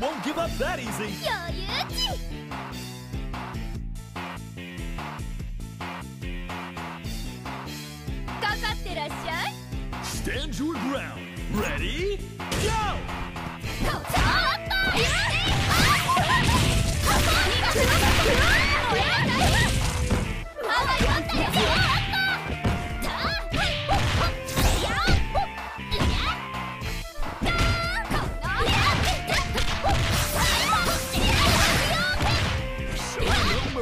won't give up that easy. Stand your ground. Ready? Go!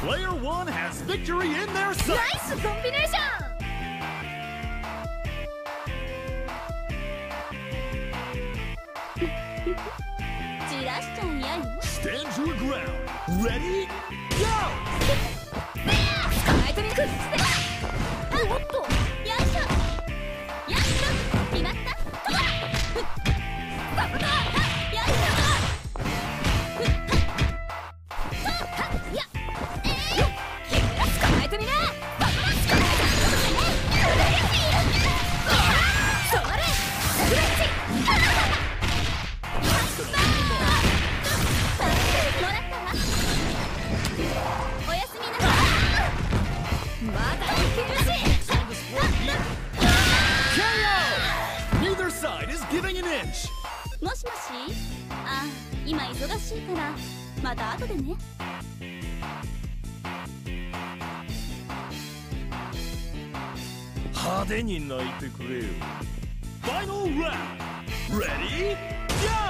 Player one has victory in their sights! Nice combination! Stand your ground. Ready? Go! もしもし？あ今忙しいから。また後でね。派手に泣いてくれよ。ファイナルラウンドレディーゴー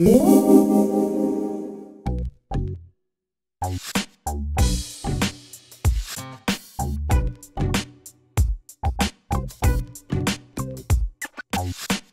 Música